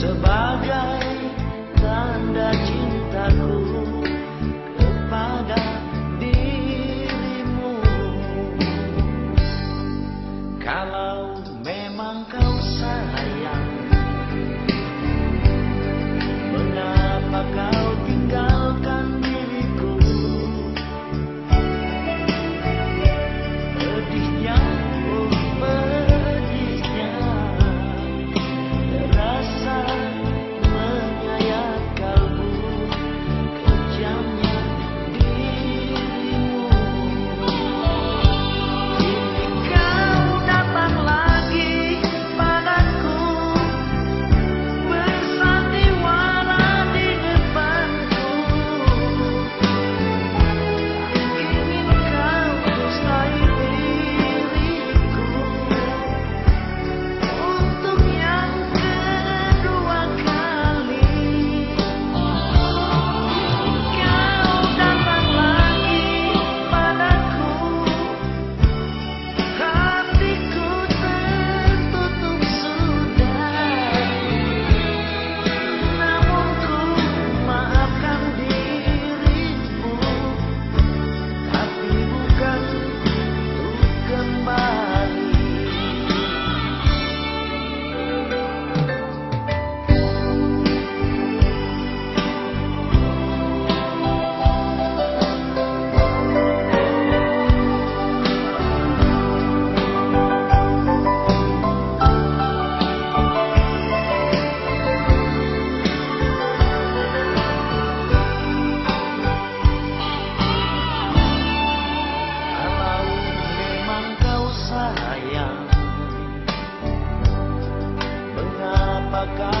sebagai Apakah